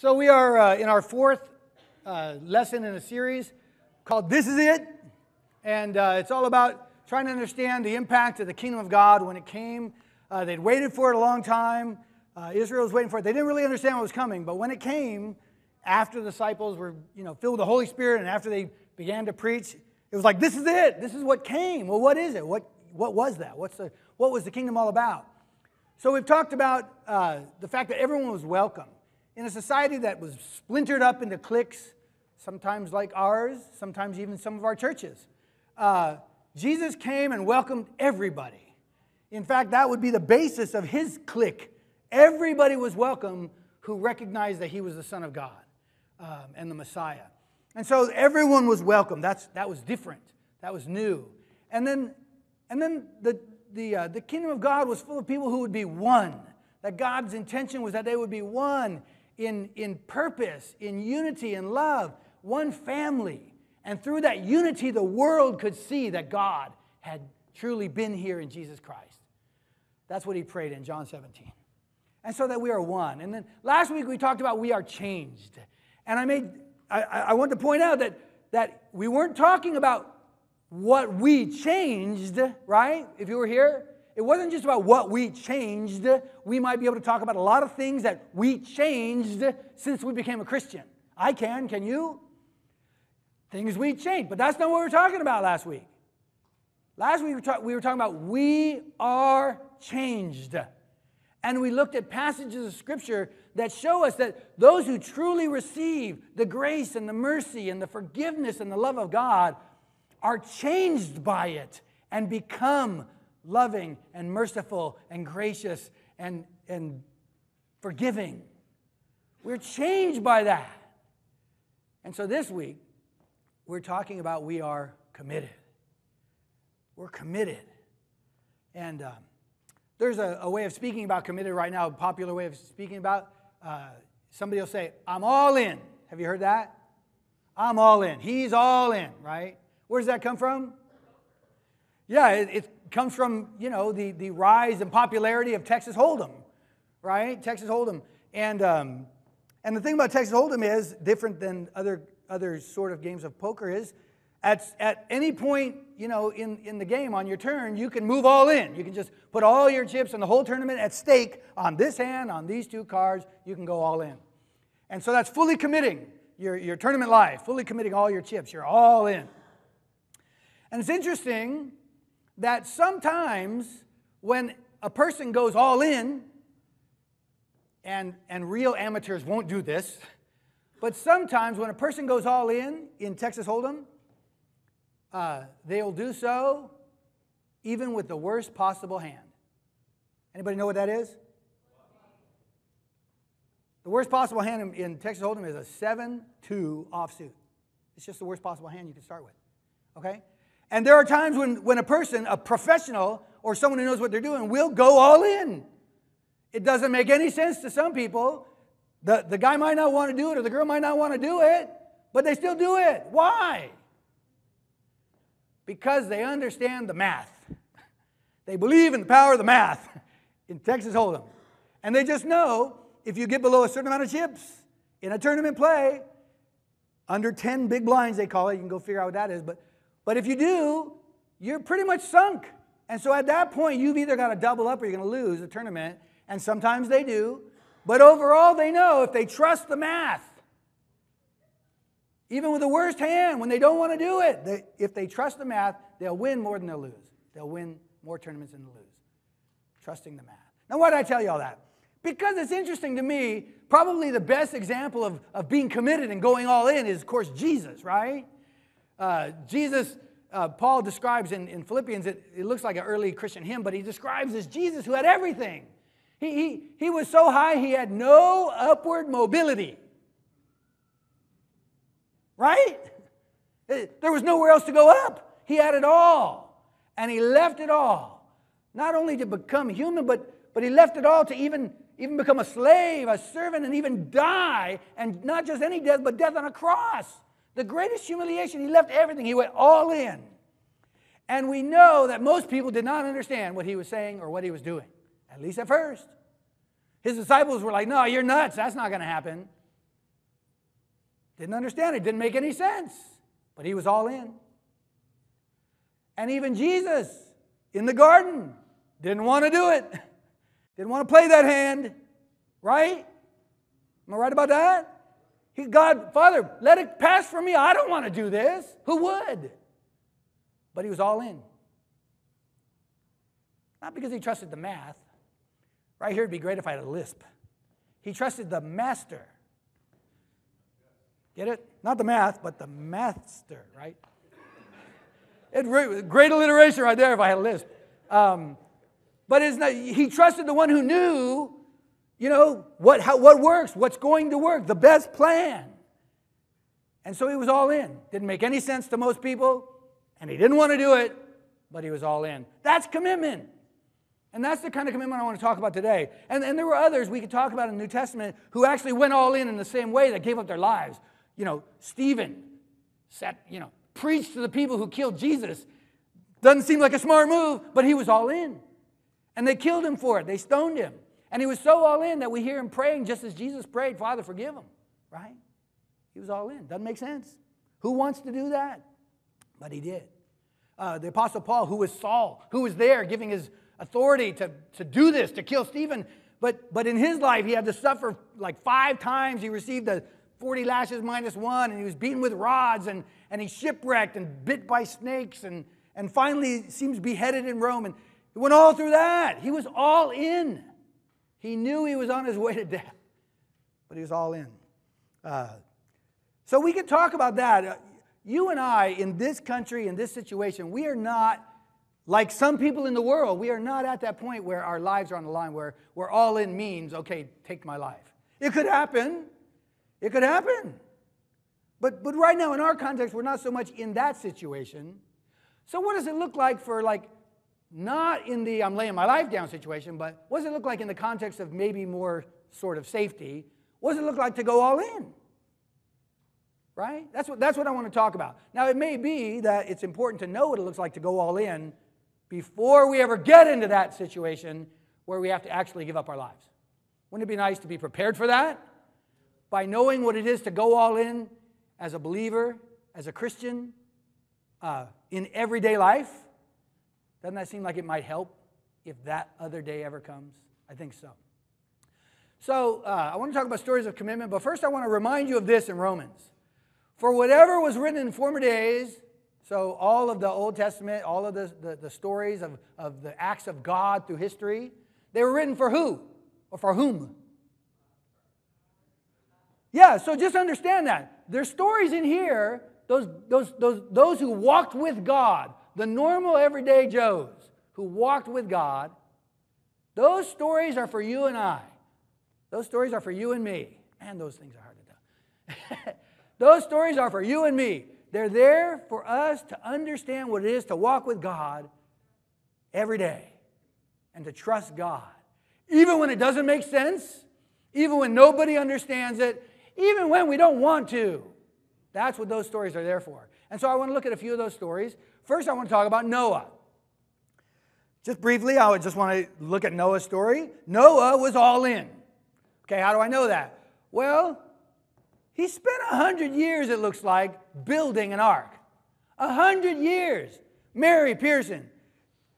So, we are uh, in our fourth uh, lesson in a series called This Is It. And uh, it's all about trying to understand the impact of the kingdom of God when it came. Uh, they'd waited for it a long time. Uh, Israel was waiting for it. They didn't really understand what was coming. But when it came, after the disciples were you know, filled with the Holy Spirit and after they began to preach, it was like, This is it. This is what came. Well, what is it? What, what was that? What's the, what was the kingdom all about? So, we've talked about uh, the fact that everyone was welcome in a society that was splintered up into cliques, sometimes like ours, sometimes even some of our churches, uh, Jesus came and welcomed everybody. In fact, that would be the basis of his clique. Everybody was welcome who recognized that he was the Son of God um, and the Messiah. And so everyone was welcome. That's, that was different, that was new. And then, and then the, the, uh, the kingdom of God was full of people who would be one. That God's intention was that they would be one in, in purpose, in unity, in love, one family. And through that unity, the world could see that God had truly been here in Jesus Christ. That's what he prayed in John 17. And so that we are one. And then last week we talked about we are changed. And I made, I, I want to point out that, that we weren't talking about what we changed, right? If you were here, it wasn't just about what we changed. We might be able to talk about a lot of things that we changed since we became a Christian. I can, can you? Things we changed. But that's not what we were talking about last week. Last week we were, we were talking about we are changed. And we looked at passages of Scripture that show us that those who truly receive the grace and the mercy and the forgiveness and the love of God are changed by it and become loving and merciful and gracious and, and forgiving. We're changed by that. And so this week, we're talking about we are committed. We're committed. And um, there's a, a, way of speaking about committed right now, a popular way of speaking about. Uh, somebody will say, I'm all in. Have you heard that? I'm all in. He's all in, right? Where does that come from? Yeah, it, comes from, you know, the, the rise and popularity of Texas Hold'em, right? Texas Hold'em. And, um, and the thing about Texas Hold'em is, different than other, other sort of games of poker, is at, at any point, you know, in, in the game on your turn, you can move all in. You can just put all your chips in the whole tournament at stake on this hand, on these two cards. You can go all in. And so that's fully committing your, your tournament life, fully committing all your chips. You're all in. And it's interesting that sometimes when a person goes all in, and, and real amateurs won't do this, but sometimes when a person goes all in in Texas Hold'em, uh, they'll do so even with the worst possible hand. Anybody know what that is? The worst possible hand in, in Texas Hold'em is a 7-2 offsuit. It's just the worst possible hand you can start with. Okay? And there are times when, when a person, a professional, or someone who knows what they're doing, will go all in. It doesn't make any sense to some people. The, the guy might not want to do it, or the girl might not want to do it, but they still do it. Why? Because they understand the math. They believe in the power of the math in Texas Hold'em. And they just know if you get below a certain amount of chips in a tournament play, under 10 big blinds, they call it, you can go figure out what that is, but but if you do, you're pretty much sunk. And so at that point, you've either got to double up or you're going to lose the tournament. And sometimes they do. But overall, they know if they trust the math, even with the worst hand, when they don't want to do it, they, if they trust the math, they'll win more than they'll lose. They'll win more tournaments than they'll lose. Trusting the math. Now, why did I tell you all that? Because it's interesting to me, probably the best example of, of being committed and going all in is, of course, Jesus, right? Uh, Jesus, uh, Paul describes in, in Philippians, it, it looks like an early Christian hymn, but he describes as Jesus who had everything. He, he, he was so high, he had no upward mobility. Right? There was nowhere else to go up. He had it all. And he left it all. Not only to become human, but, but he left it all to even, even become a slave, a servant, and even die. And not just any death, but death on a cross. The greatest humiliation, he left everything, he went all in. And we know that most people did not understand what he was saying or what he was doing, at least at first. His disciples were like, No, you're nuts. That's not going to happen. Didn't understand it, didn't make any sense, but he was all in. And even Jesus in the garden didn't want to do it, didn't want to play that hand, right? Am I right about that? He, God, Father, let it pass from me. I don't want to do this. Who would? But he was all in. Not because he trusted the math. Right here, it'd be great if I had a lisp. He trusted the master. Get it? Not the math, but the master, right? It, great alliteration right there if I had a lisp. Um, but not, he trusted the one who knew, you know, what, how, what works, what's going to work, the best plan. And so he was all in. Didn't make any sense to most people, and he didn't want to do it, but he was all in. That's commitment. And that's the kind of commitment I want to talk about today. And, and there were others we could talk about in the New Testament who actually went all in in the same way that gave up their lives. You know, Stephen sat, you know, preached to the people who killed Jesus. Doesn't seem like a smart move, but he was all in. And they killed him for it. They stoned him. And he was so all in that we hear him praying just as Jesus prayed, Father, forgive him, right? He was all in. Doesn't make sense. Who wants to do that? But he did. Uh, the Apostle Paul, who was Saul, who was there giving his authority to, to do this, to kill Stephen, but, but in his life, he had to suffer like five times. He received the 40 lashes minus one, and he was beaten with rods, and, and he shipwrecked and bit by snakes, and, and finally seems beheaded in Rome. And he went all through that. He was all in. He knew he was on his way to death, but he was all in. Uh, so we can talk about that. Uh, you and I, in this country, in this situation, we are not like some people in the world. We are not at that point where our lives are on the line, where, where all in means, okay, take my life. It could happen. It could happen. But, but right now, in our context, we're not so much in that situation. So, what does it look like for, like, not in the I'm laying my life down situation, but what does it look like in the context of maybe more sort of safety? What does it look like to go all in? Right? That's what, that's what I want to talk about. Now, it may be that it's important to know what it looks like to go all in before we ever get into that situation where we have to actually give up our lives. Wouldn't it be nice to be prepared for that? by knowing what it is to go all in as a believer, as a Christian, uh, in everyday life? Doesn't that seem like it might help if that other day ever comes? I think so. So, uh, I want to talk about stories of commitment, but first I want to remind you of this in Romans. For whatever was written in former days, so all of the Old Testament, all of the, the, the stories of, of the acts of God through history, they were written for who? Or for whom? Yeah, so just understand that. There's stories in here, those, those, those, those who walked with God, the normal everyday Joes who walked with God, those stories are for you and I. Those stories are for you and me. Man, those things are hard to do. those stories are for you and me. They're there for us to understand what it is to walk with God every day and to trust God. Even when it doesn't make sense, even when nobody understands it, even when we don't want to. That's what those stories are there for. And so I want to look at a few of those stories. First, I want to talk about Noah. Just briefly, I would just want to look at Noah's story. Noah was all in. Okay, how do I know that? Well, he spent a hundred years, it looks like, building an ark. A hundred years. Mary Pearson,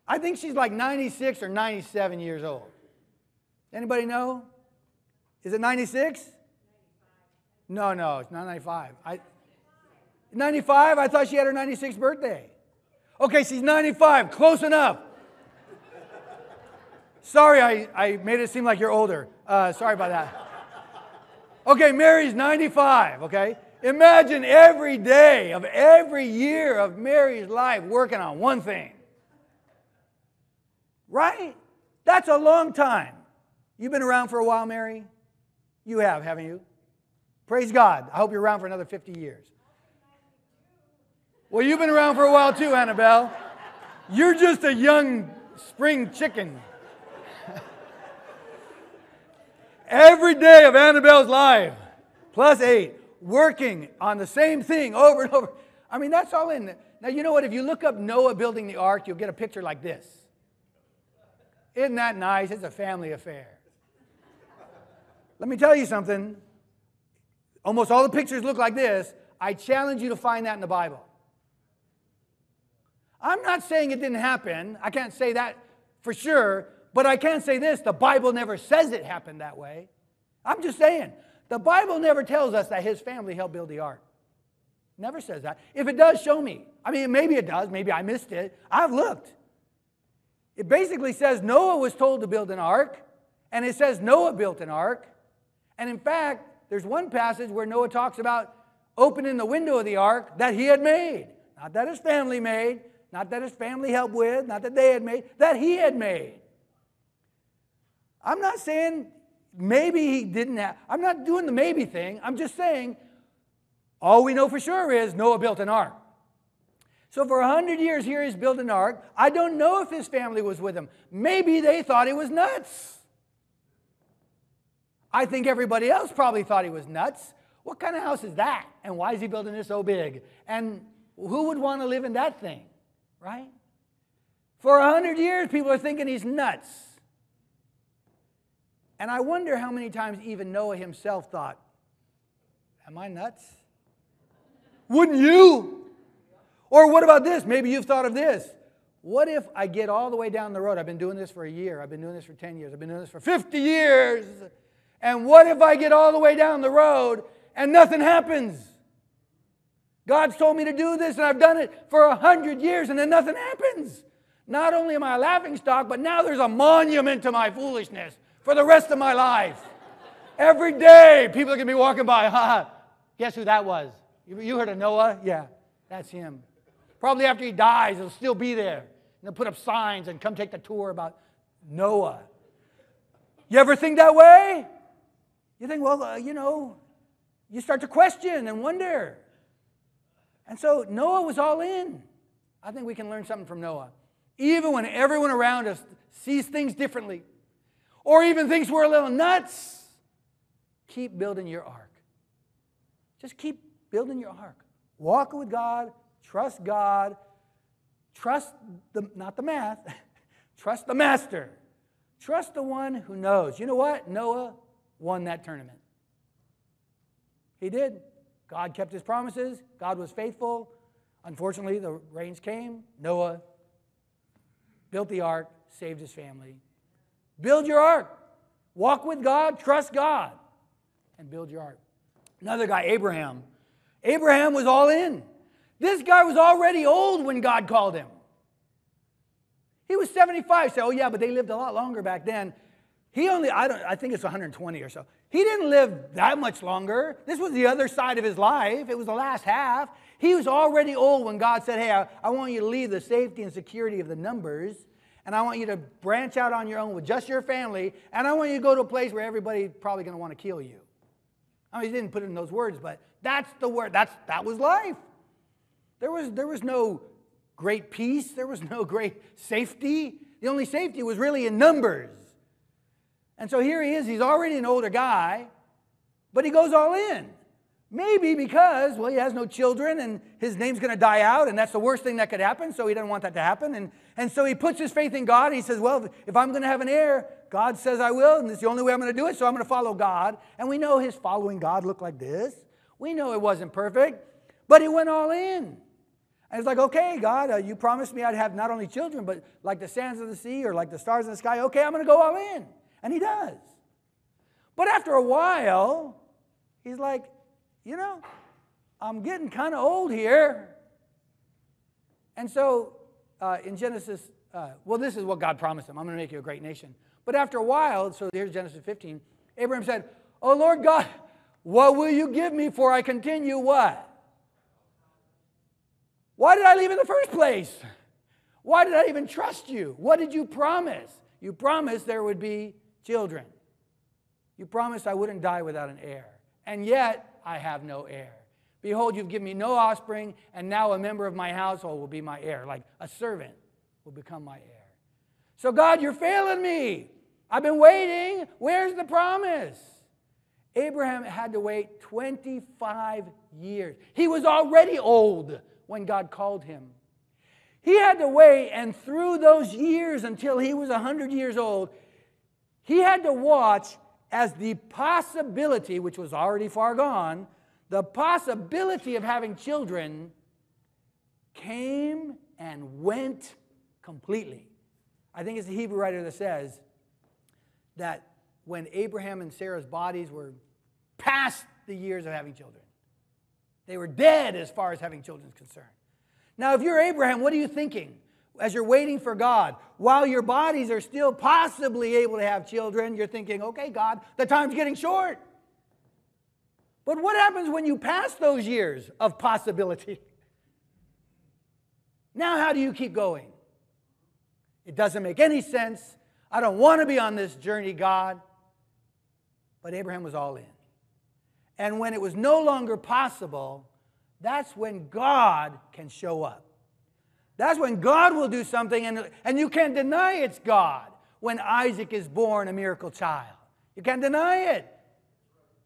I think she's like 96 or 97 years old. Anybody know? Is it 96? No, no, it's not 95. I, 95? I thought she had her 96th birthday. Okay, she's 95. Close enough. Sorry, I, I made it seem like you're older. Uh, sorry about that. Okay, Mary's 95, okay? Imagine every day of every year of Mary's life working on one thing. Right? That's a long time. You've been around for a while, Mary? You have, haven't you? Praise God. I hope you're around for another 50 years. Well, you've been around for a while too, Annabelle. You're just a young spring chicken. Every day of Annabelle's life, plus eight, working on the same thing over and over. I mean, that's all in. There. Now, you know what? If you look up Noah building the ark, you'll get a picture like this. Isn't that nice? It's a family affair. Let me tell you something almost all the pictures look like this. I challenge you to find that in the Bible. I'm not saying it didn't happen. I can't say that for sure, but I can say this the Bible never says it happened that way. I'm just saying, the Bible never tells us that his family helped build the ark. Never says that. If it does, show me. I mean, maybe it does. Maybe I missed it. I've looked. It basically says Noah was told to build an ark, and it says Noah built an ark. And in fact, there's one passage where Noah talks about opening the window of the ark that he had made. Not that his family made, not that his family helped with, not that they had made, that he had made. I'm not saying maybe he didn't have, I'm not doing the maybe thing. I'm just saying all we know for sure is Noah built an ark. So for a hundred years here he's built an ark. I don't know if his family was with him. Maybe they thought he was nuts. I think everybody else probably thought he was nuts. What kind of house is that? And why is he building this so big? And who would want to live in that thing? Right? For a hundred years, people are thinking he's nuts. And I wonder how many times even Noah himself thought, Am I nuts? Wouldn't you? Or what about this? Maybe you've thought of this. What if I get all the way down the road? I've been doing this for a year. I've been doing this for 10 years. I've been doing this for 50 years. And what if I get all the way down the road and nothing happens? God's told me to do this and I've done it for a hundred years and then nothing happens. Not only am I a laughing stock, but now there's a monument to my foolishness for the rest of my life. Every day, people are going to be walking by. Ha, guess who that was? You heard of Noah? Yeah, that's him. Probably after he dies, it'll still be there. They'll put up signs and come take the tour about Noah. You ever think that way? You think, well, uh, you know, you start to question and wonder. And so Noah was all in. I think we can learn something from Noah. Even when everyone around us sees things differently, or even thinks we're a little nuts, keep building your ark. Just keep building your ark. Walk with God, trust God, trust the, not the math, trust the master. Trust the one who knows. You know what? Noah won that tournament. He did. God kept his promises. God was faithful. Unfortunately, the rains came. Noah built the ark, saved his family. Build your ark. Walk with God, trust God, and build your ark. Another guy, Abraham. Abraham was all in. This guy was already old when God called him. He was 75. Say, oh, yeah, but they lived a lot longer back then. He only, I, don't, I think it's 120 or so. He didn't live that much longer. This was the other side of his life. It was the last half. He was already old when God said, Hey, I, I want you to leave the safety and security of the numbers, and I want you to branch out on your own with just your family, and I want you to go to a place where everybody's probably going to want to kill you. I mean, he didn't put it in those words, but that's the word. That's, that was life. There was, there was no great peace, there was no great safety. The only safety was really in numbers. And so here he is, he's already an older guy, but he goes all in. Maybe because, well, he has no children and his name's going to die out, and that's the worst thing that could happen, so he doesn't want that to happen. And, and so he puts his faith in God, and he says, well, if I'm going to have an heir, God says I will, and it's the only way I'm going to do it, so I'm going to follow God. And we know his following God looked like this. We know it wasn't perfect, but he went all in. And it's like, okay, God, uh, you promised me I'd have not only children, but like the sands of the sea or like the stars in the sky. Okay, I'm going to go all in. And he does. But after a while, he's like, you know, I'm getting kind of old here. And so uh, in Genesis, uh, well, this is what God promised him I'm going to make you a great nation. But after a while, so here's Genesis 15, Abraham said, Oh Lord God, what will you give me for I continue what? Why did I leave in the first place? Why did I even trust you? What did you promise? You promised there would be children. You promised I wouldn't die without an heir. And yet I have no heir. Behold, you've given me no offspring, and now a member of my household will be my heir, like a servant will become my heir. So, God, you're failing me. I've been waiting. Where's the promise? Abraham had to wait 25 years. He was already old when God called him. He had to wait, and through those years until he was 100 years old, he had to watch as the possibility, which was already far gone, the possibility of having children came and went completely. I think it's the Hebrew writer that says that when Abraham and Sarah's bodies were past the years of having children, they were dead as far as having children is concerned. Now, if you're Abraham, what are you thinking as you're waiting for God? While your bodies are still possibly able to have children, you're thinking, okay, God, the time's getting short. But what happens when you pass those years of possibility? Now, how do you keep going? It doesn't make any sense. I don't want to be on this journey, God. But Abraham was all in. And when it was no longer possible, that's when God can show up. That's when God will do something, and, and you can't deny it's God when Isaac is born a miracle child. You can't deny it.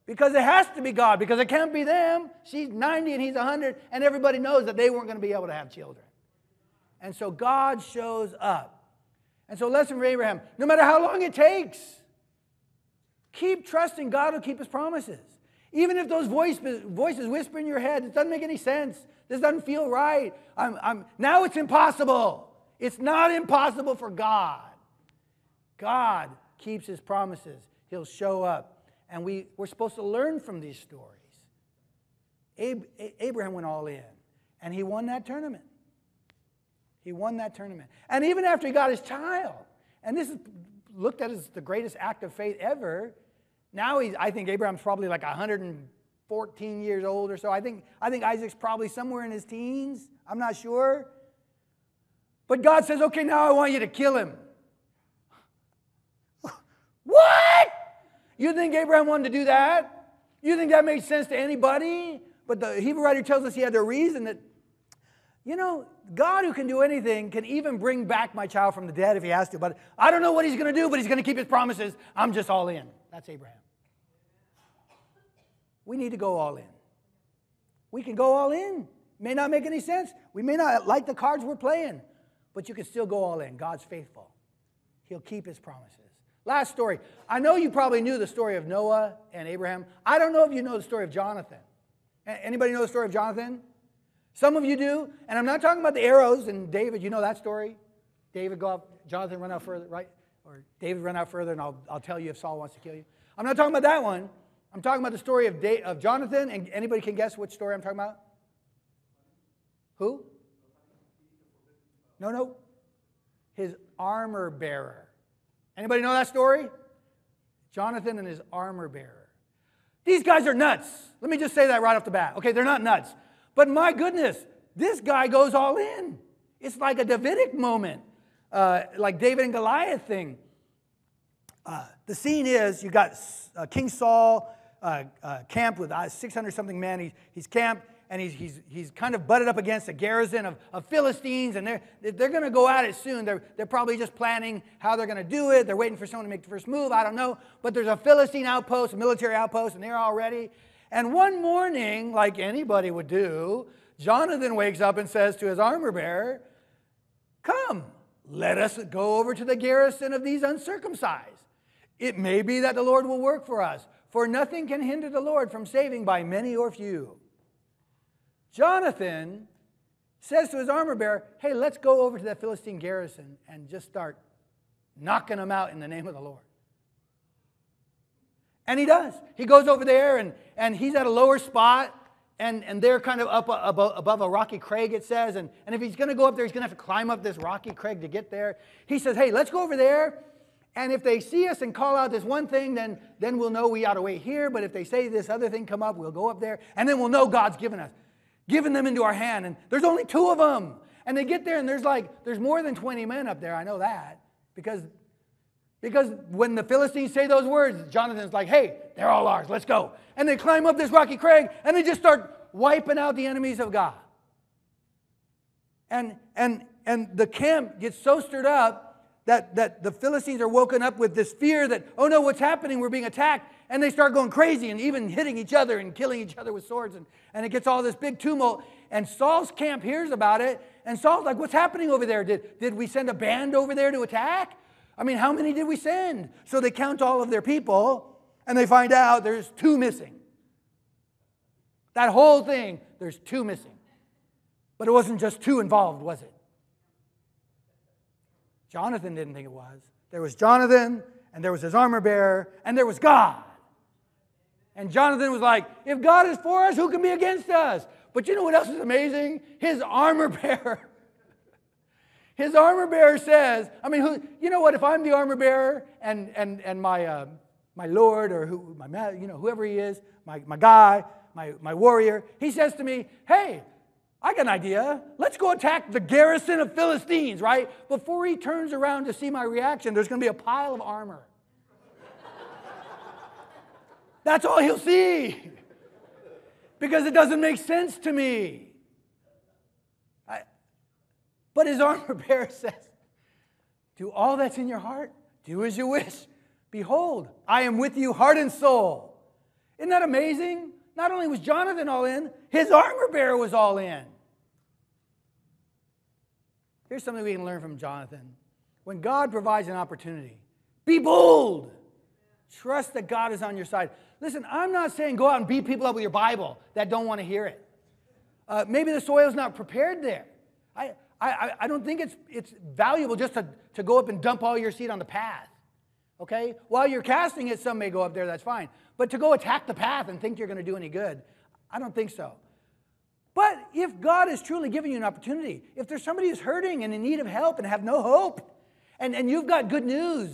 Because it has to be God, because it can't be them. She's 90 and he's 100, and everybody knows that they weren't going to be able to have children. And so God shows up. And so, lesson for Abraham no matter how long it takes, keep trusting God will keep his promises. Even if those voice, voices whisper in your head, it doesn't make any sense. This doesn't feel right. I'm, I'm, now it's impossible. It's not impossible for God. God keeps his promises, he'll show up. And we, we're supposed to learn from these stories. Ab, Abraham went all in, and he won that tournament. He won that tournament. And even after he got his child, and this is looked at as the greatest act of faith ever, now he's, I think Abraham's probably like 114 years old or so. I think, I think Isaac's probably somewhere in his teens. I'm not sure. But God says, okay, now I want you to kill him. what? You think Abraham wanted to do that? You think that made sense to anybody? But the Hebrew writer tells us he had a reason that, you know, God who can do anything can even bring back my child from the dead if he has to. But I don't know what he's going to do, but he's going to keep his promises. I'm just all in. That's Abraham. We need to go all in. We can go all in. May not make any sense. We may not like the cards we're playing, but you can still go all in. God's faithful. He'll keep his promises. Last story. I know you probably knew the story of Noah and Abraham. I don't know if you know the story of Jonathan. Anybody know the story of Jonathan? Some of you do. And I'm not talking about the arrows and David. You know that story? David go up, Jonathan run out further, right? Or David run out further, and I'll, I'll tell you if Saul wants to kill you. I'm not talking about that one. I'm talking about the story of, da- of Jonathan. And anybody can guess which story I'm talking about? Who? No, no. His armor bearer. Anybody know that story? Jonathan and his armor bearer. These guys are nuts. Let me just say that right off the bat. Okay, they're not nuts. But my goodness, this guy goes all in. It's like a Davidic moment, uh, like David and Goliath thing. Uh, the scene is you got uh, King Saul uh, uh, camped with uh, 600 something men. He, he's camped and he's, he's, he's kind of butted up against a garrison of, of Philistines, and they're, they're going to go at it soon. They're, they're probably just planning how they're going to do it. They're waiting for someone to make the first move. I don't know. But there's a Philistine outpost, a military outpost, and they're all ready. And one morning, like anybody would do, Jonathan wakes up and says to his armor bearer, Come, let us go over to the garrison of these uncircumcised. It may be that the Lord will work for us, for nothing can hinder the Lord from saving by many or few. Jonathan says to his armor bearer, Hey, let's go over to that Philistine garrison and just start knocking them out in the name of the Lord. And he does. He goes over there and, and he's at a lower spot and, and they're kind of up above, above a rocky crag, it says. And, and if he's going to go up there, he's going to have to climb up this rocky crag to get there. He says, Hey, let's go over there. And if they see us and call out this one thing, then, then we'll know we ought to wait here. But if they say this other thing come up, we'll go up there. And then we'll know God's given us given them into our hand. And there's only two of them. And they get there and there's like, there's more than 20 men up there. I know that. Because, because when the Philistines say those words, Jonathan's like, hey, they're all ours. Let's go. And they climb up this rocky crag and they just start wiping out the enemies of God. And, and, and the camp gets so stirred up that, that the Philistines are woken up with this fear that, oh no, what's happening? We're being attacked. And they start going crazy and even hitting each other and killing each other with swords. And, and it gets all this big tumult. And Saul's camp hears about it. And Saul's like, what's happening over there? Did, did we send a band over there to attack? I mean, how many did we send? So they count all of their people. And they find out there's two missing. That whole thing, there's two missing. But it wasn't just two involved, was it? Jonathan didn't think it was. There was Jonathan, and there was his armor bearer, and there was God. And Jonathan was like, If God is for us, who can be against us? But you know what else is amazing? His armor bearer. His armor bearer says, I mean, who, you know what? If I'm the armor bearer and, and, and my, uh, my Lord or who, my, you know, whoever he is, my, my guy, my, my warrior, he says to me, Hey, I got an idea. Let's go attack the garrison of Philistines, right? Before he turns around to see my reaction, there's going to be a pile of armor. That's all he'll see because it doesn't make sense to me. I, but his armor bearer says, Do all that's in your heart, do as you wish. Behold, I am with you, heart and soul. Isn't that amazing? Not only was Jonathan all in, his armor bearer was all in. Here's something we can learn from Jonathan. When God provides an opportunity, be bold. Trust that God is on your side. Listen, I'm not saying go out and beat people up with your Bible that don't want to hear it. Uh, maybe the soil's not prepared there. I, I, I don't think it's, it's valuable just to, to go up and dump all your seed on the path. Okay? While you're casting it, some may go up there, that's fine. But to go attack the path and think you're going to do any good, I don't think so. But if God is truly giving you an opportunity, if there's somebody who's hurting and in need of help and have no hope, and, and you've got good news,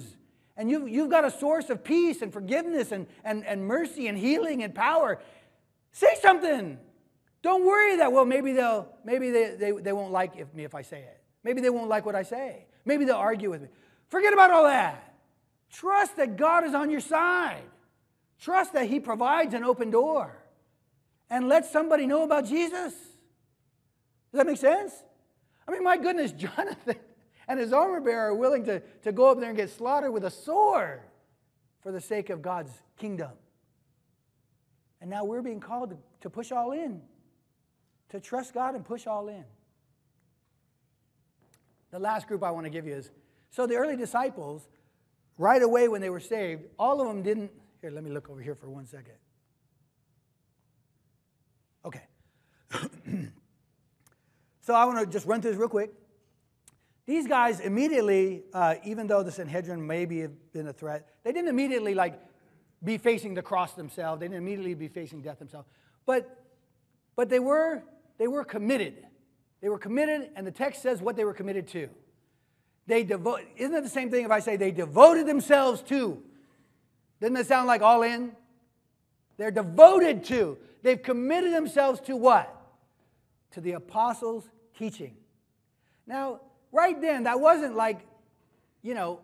and you've, you've got a source of peace and forgiveness and, and, and mercy and healing and power, say something. Don't worry that, well, maybe, they'll, maybe they, they, they won't like if, me if I say it. Maybe they won't like what I say. Maybe they'll argue with me. Forget about all that. Trust that God is on your side. Trust that He provides an open door. And let somebody know about Jesus. Does that make sense? I mean, my goodness, Jonathan and his armor bearer are willing to, to go up there and get slaughtered with a sword for the sake of God's kingdom. And now we're being called to, to push all in, to trust God and push all in. The last group I want to give you is so the early disciples right away when they were saved, all of them didn't. Here, let me look over here for one second. Okay. so I want to just run through this real quick. These guys immediately, uh, even though the Sanhedrin maybe have been a threat, they didn't immediately like be facing the cross themselves. They didn't immediately be facing death themselves. But, but they were they were committed. They were committed, and the text says what they were committed to. They devote, isn't it the same thing if I say they devoted themselves to? Doesn't that sound like all in? They're devoted to. They've committed themselves to what? To the apostles' teaching. Now, right then, that wasn't like, you know,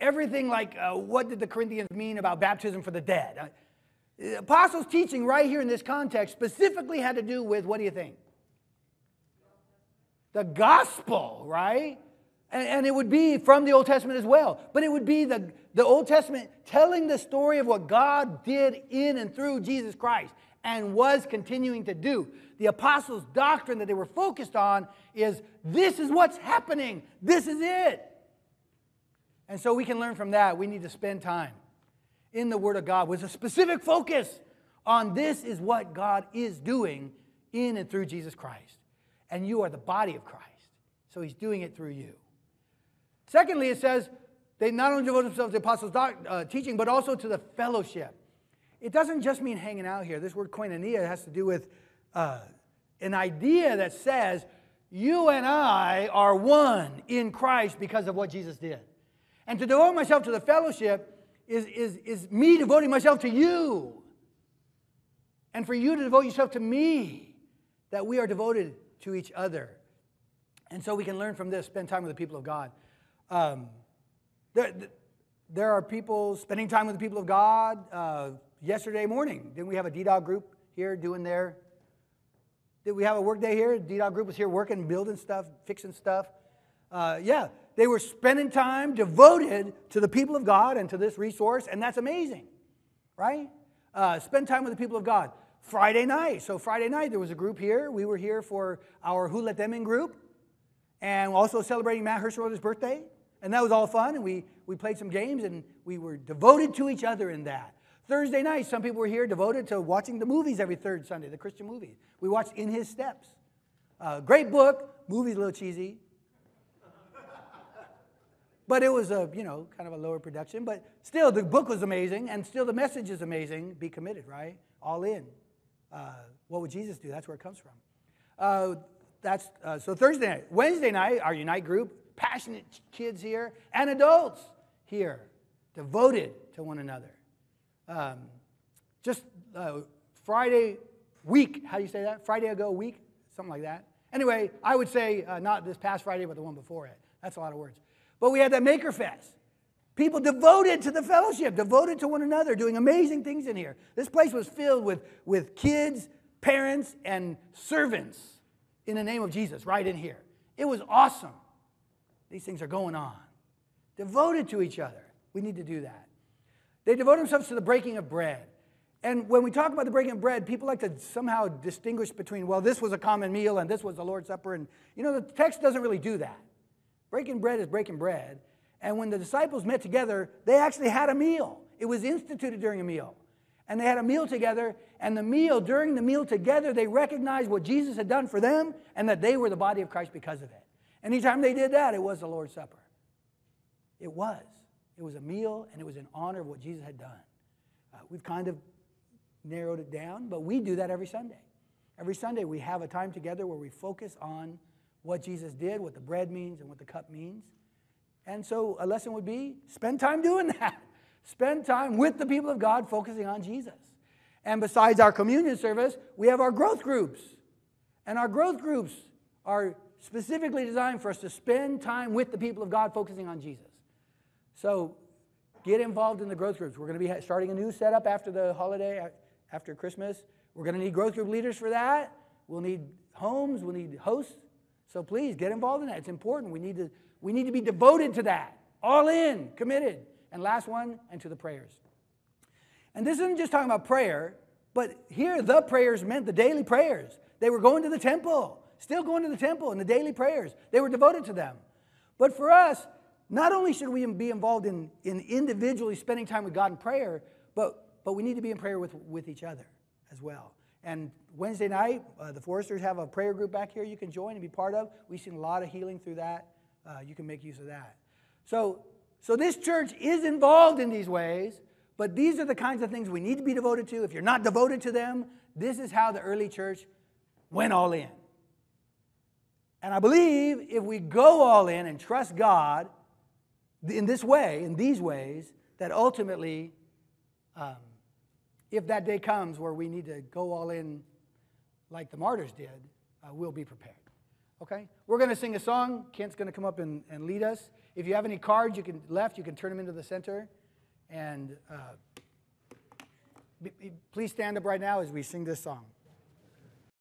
everything like uh, what did the Corinthians mean about baptism for the dead? Uh, the apostles' teaching right here in this context specifically had to do with what do you think? The gospel, right? And, and, it would be from the Old Testament as well. But it would be the, the Old Testament telling the story of what God did in and through Jesus Christ and was continuing to do. The apostles' doctrine that they were focused on is this is what's happening, this is it. And so we can learn from that. We need to spend time in the Word of God with a specific focus on this is what God is doing in and through Jesus Christ. And you are the body of Christ. So He's doing it through you. Secondly, it says they not only devote themselves to the apostles' doc, uh, teaching, but also to the fellowship. It doesn't just mean hanging out here. This word koinonia has to do with uh, an idea that says you and I are one in Christ because of what Jesus did. And to devote myself to the fellowship is, is, is me devoting myself to you. And for you to devote yourself to me, that we are devoted to each other. And so we can learn from this, spend time with the people of God. Um, there, there are people spending time with the people of God. Uh, yesterday morning, didn't we have a DDOG group here doing their? Did we have a work day here? DDOG group was here working, building stuff, fixing stuff. Uh, yeah, they were spending time devoted to the people of God and to this resource, and that's amazing, right? Uh, spend time with the people of God. Friday night. So Friday night there was a group here. We were here for our Who Let Them In group, and also celebrating Matt Herschel's birthday. And that was all fun, and we, we played some games, and we were devoted to each other in that. Thursday night, some people were here devoted to watching the movies every third Sunday, the Christian movies. We watched In His Steps. Uh, great book, movie's a little cheesy. but it was a, you know, kind of a lower production. But still, the book was amazing, and still the message is amazing. Be committed, right? All in. Uh, what would Jesus do? That's where it comes from. Uh, that's uh, so Thursday night. Wednesday night, our Unite group, passionate kids here and adults here, devoted to one another. Um, just uh, Friday week, how do you say that? Friday ago week, something like that. Anyway, I would say uh, not this past Friday, but the one before it. That's a lot of words. But we had that Maker Fest. People devoted to the fellowship, devoted to one another, doing amazing things in here. This place was filled with, with kids, parents, and servants in the name of Jesus right in here. It was awesome. These things are going on. Devoted to each other. We need to do that. They devote themselves to the breaking of bread. And when we talk about the breaking of bread, people like to somehow distinguish between, well, this was a common meal and this was the Lord's Supper. And, you know, the text doesn't really do that. Breaking bread is breaking bread. And when the disciples met together, they actually had a meal. It was instituted during a meal. And they had a meal together, and the meal, during the meal together, they recognized what Jesus had done for them and that they were the body of Christ because of it. Anytime they did that, it was the Lord's Supper. It was. It was a meal, and it was in honor of what Jesus had done. Uh, we've kind of narrowed it down, but we do that every Sunday. Every Sunday, we have a time together where we focus on what Jesus did, what the bread means, and what the cup means. And so, a lesson would be spend time doing that. Spend time with the people of God focusing on Jesus. And besides our communion service, we have our growth groups. And our growth groups are specifically designed for us to spend time with the people of God focusing on Jesus. So get involved in the growth groups. We're going to be starting a new setup after the holiday, after Christmas. We're going to need growth group leaders for that. We'll need homes, we'll need hosts. So please get involved in that. It's important. We need to, we need to be devoted to that, all in, committed. And last one, and to the prayers. And this isn't just talking about prayer, but here the prayers meant the daily prayers. They were going to the temple, still going to the temple and the daily prayers. They were devoted to them. But for us, not only should we be involved in, in individually spending time with God in prayer, but, but we need to be in prayer with, with each other as well. And Wednesday night, uh, the Foresters have a prayer group back here you can join and be part of. We've seen a lot of healing through that. Uh, you can make use of that. So, so this church is involved in these ways, but these are the kinds of things we need to be devoted to. If you're not devoted to them, this is how the early church went all in. And I believe if we go all in and trust God in this way, in these ways, that ultimately, um, if that day comes where we need to go all in like the martyrs did, uh, we'll be prepared. Okay? We're going to sing a song. Kent's going to come up and, and lead us. If you have any cards you can left, you can turn them into the center. And uh, please stand up right now as we sing this song.